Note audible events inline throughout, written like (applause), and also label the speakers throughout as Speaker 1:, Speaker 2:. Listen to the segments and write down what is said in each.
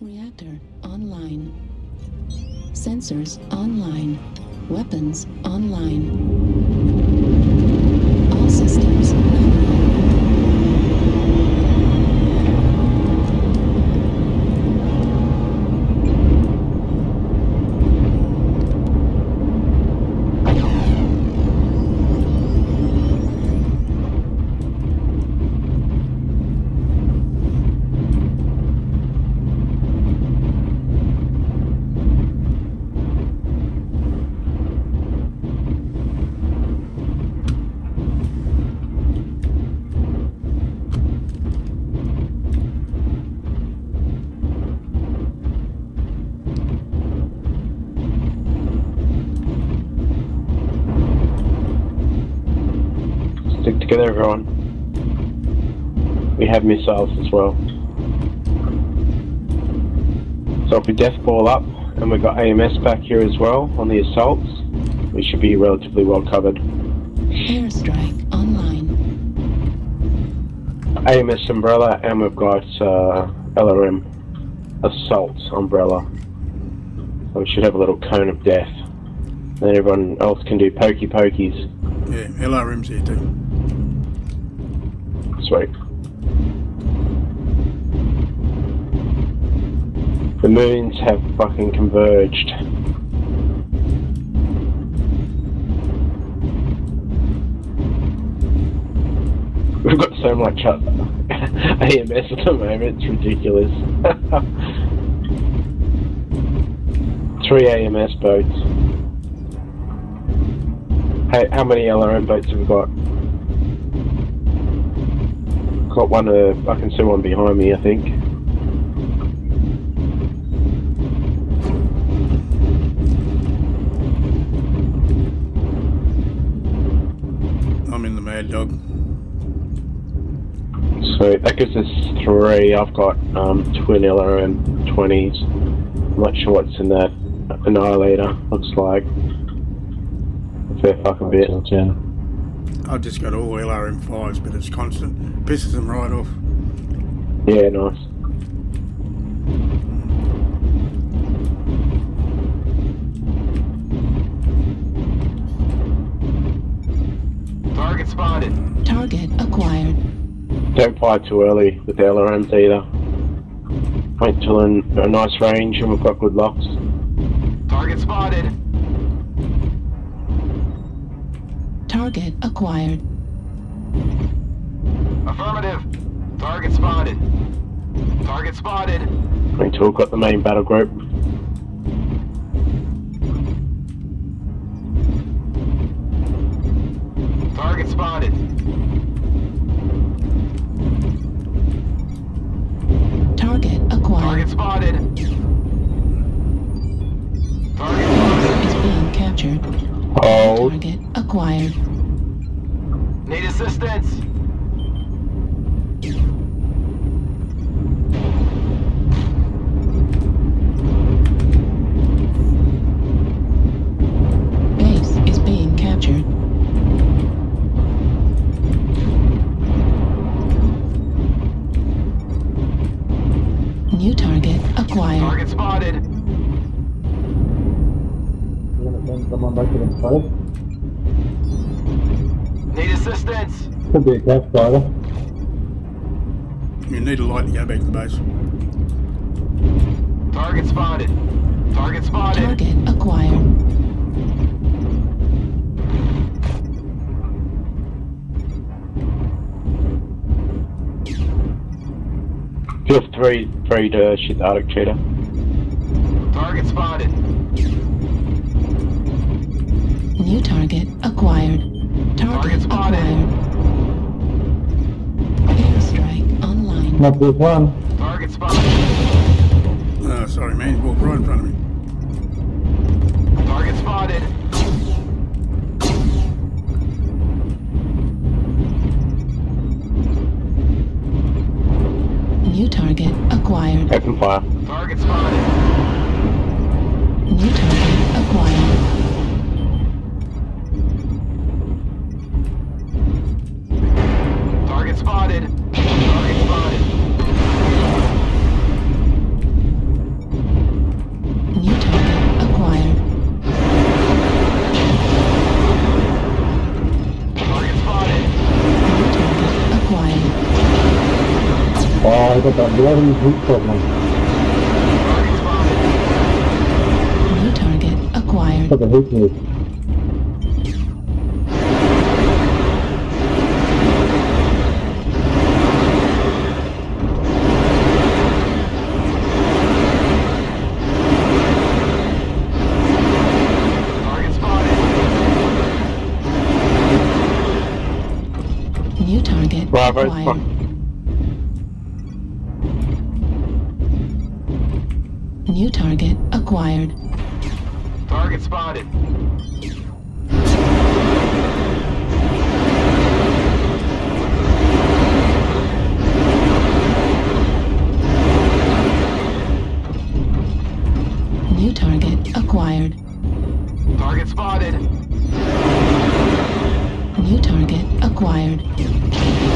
Speaker 1: Reactor online. Sensors online. Weapons online.
Speaker 2: Stick together. We have missiles as well. So if we death ball up, and we've got AMS back here as well on the assaults, we should be relatively well covered.
Speaker 1: Airstrike online.
Speaker 2: AMS umbrella, and we've got uh, LRM assault umbrella. So we should have a little cone of death. Then everyone else can do pokey pokies.
Speaker 3: Yeah, LRM's here too.
Speaker 2: Sweet. The moons have fucking converged. We've got so much AMS (laughs) at the moment, it's ridiculous. (laughs) Three AMS boats. Hey, how many LRM boats have we got? Got one, uh, I can see one behind me, I think.
Speaker 3: I'm in the Mad Dog.
Speaker 2: So that gives us three. I've got um, twin LRM 20s. I'm not sure what's in that Annihilator. Looks like a fair fucking bit.
Speaker 4: Yeah.
Speaker 3: I've just got all LRM fives, but it's constant. Pisses them right off.
Speaker 2: Yeah, nice.
Speaker 5: Target spotted.
Speaker 1: Target acquired.
Speaker 2: Don't fire too early with the LRMs either. Wait till in a nice range and we've got good locks.
Speaker 5: Target spotted.
Speaker 1: Target acquired.
Speaker 5: Affirmative. Target spotted. Target spotted.
Speaker 2: Wait till we've the main battle group.
Speaker 5: Target spotted.
Speaker 1: Target acquired.
Speaker 5: Target spotted. Target spotted.
Speaker 1: Is being captured.
Speaker 2: Hold.
Speaker 1: Target acquired.
Speaker 5: Need assistance.
Speaker 1: Base is being captured. New target acquired.
Speaker 5: Target spotted.
Speaker 4: You want to send someone back to the site?
Speaker 5: Need assistance.
Speaker 4: Could be a cat spider.
Speaker 3: You need a light to go back to the base.
Speaker 5: Target spotted. Target spotted.
Speaker 1: Target acquired.
Speaker 2: Feel free, free to shoot the Arctic Cheetah.
Speaker 5: Target spotted.
Speaker 1: New target acquired. Target
Speaker 5: Target spotted.
Speaker 1: acquired. Airstrike online.
Speaker 4: Not this one.
Speaker 5: Target spotted.
Speaker 3: Uh, sorry, man. You walked right in front of me.
Speaker 5: Target spotted.
Speaker 1: New target acquired.
Speaker 2: Open fire.
Speaker 5: Target spotted.
Speaker 1: spotted. Target spotted.
Speaker 5: New target acquired. Target acquired.
Speaker 4: Oh, I got that bloody boot problem.
Speaker 1: New target acquired. Fucking hate
Speaker 2: me.
Speaker 1: Acquired.
Speaker 2: fine.
Speaker 1: New target acquired.
Speaker 5: Target spotted.
Speaker 1: New target acquired.
Speaker 5: Target spotted.
Speaker 1: New target acquired.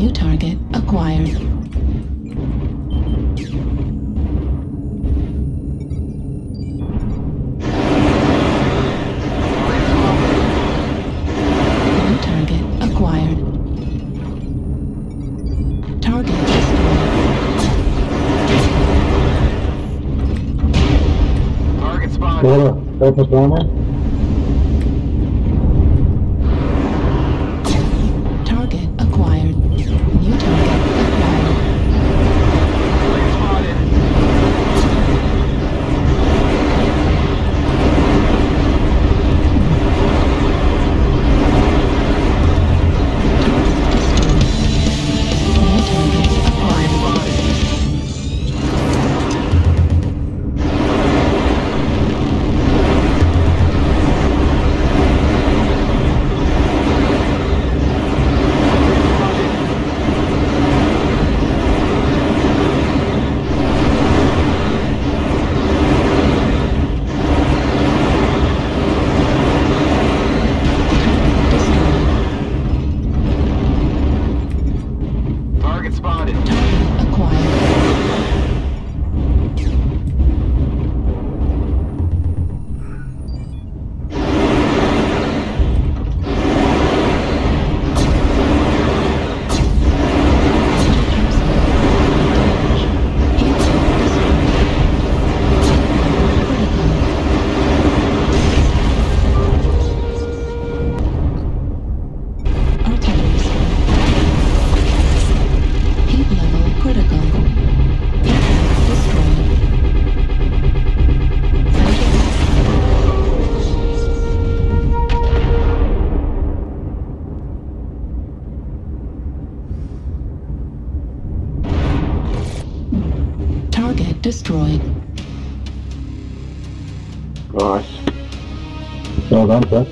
Speaker 1: New target acquired. New target acquired. Target destroyed.
Speaker 5: Target spotted.
Speaker 4: Water, Delta Brahma.
Speaker 1: Target acquired.
Speaker 4: Programme sir